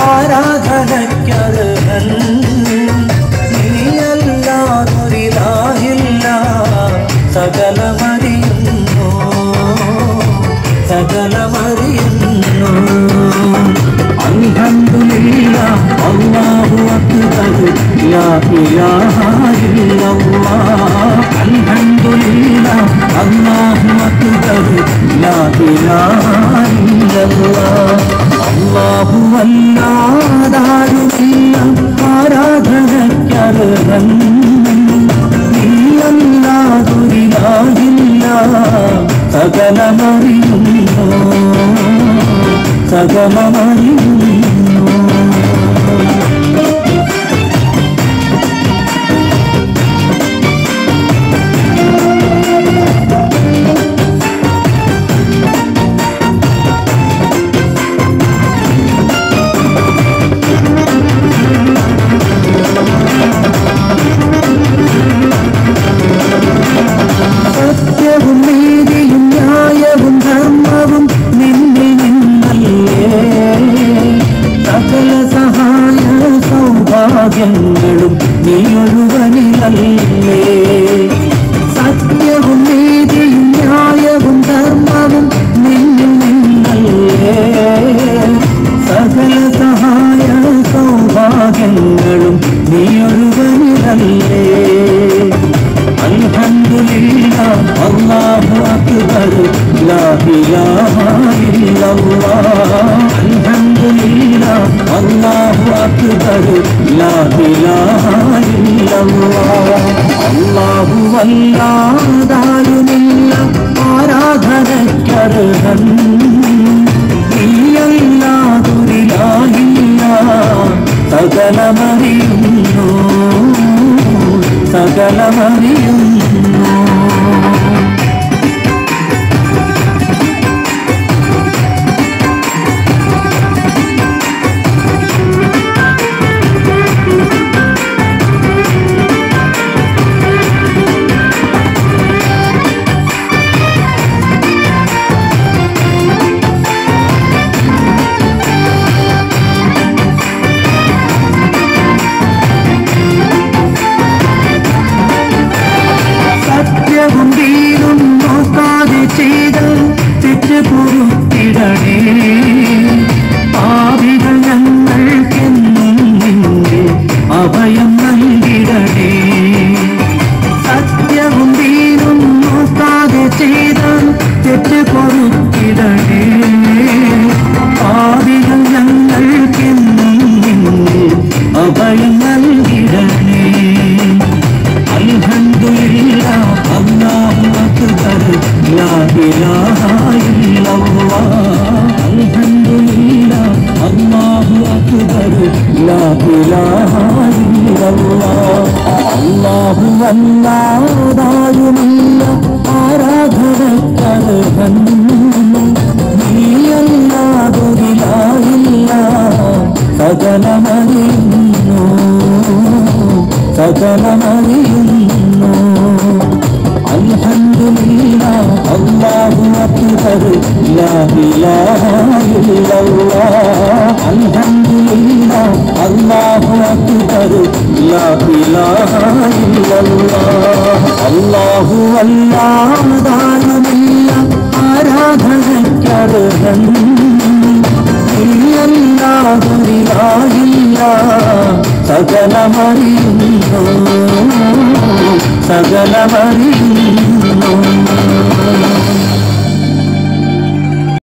ആരാധനയ്ക്കർഹൻ നീയല്ലാതൊരിലാഹില്ല സകലമറിയുന്നു. സകലമറിയുന്നു. അൽഹംദുലില്ല അല്ലാഹു അക്ബർ ലാ ഇല്ലല്ലാഹ് അല്ലാഹു അല്ലാതാരുമില്ല ആരാധനയ്ക്കർഹൻ നീയല്ലാതൊരിലാഹില്ല സകലമറിയുന്നു സകലമറിയുന്നു அல்லாஹு அக்பர் லா இலாஹா இல்லல்லாஹ் அல்லாஹு அல்லாதாலுமில்ல ஆராதனக்கருகன் നീയല്ലാതുരിലായില്ല സകലമറിയുന്നു സകലമറിയുന്നു അഭയം നൽകിടണേ. സത്യവും വീരും നോക്കാതെ ചെയ്ത തെറ്റ് പൊറുത്തിടണേ അല്ലാഹു അല്ലാതായുമില്ല ആരാധനക്കർഹന്നില്ല നീയല്ലാതൊരിലായില്ല സകലമറിയുന്നു സകലമറിയുന്നു അൽഹന്ദില്ല അല്ലാഹു അക്ബർ ലാ ഇലാഹ ഇല്ലല്ലാഹ് അൽഹന്ദില്ല അല്ലാഹു അക്ബർ ലാ ഇലാഹ ഇല്ലല്ലാഹ് അല്ലാഹു അല്ലാതാരുമില്ല ആരാധനയ്ക്കർഹൻ നീയല്ലാതൊരിലായില്ല സകലമറിയുന്നു സകലമറിയുന്നു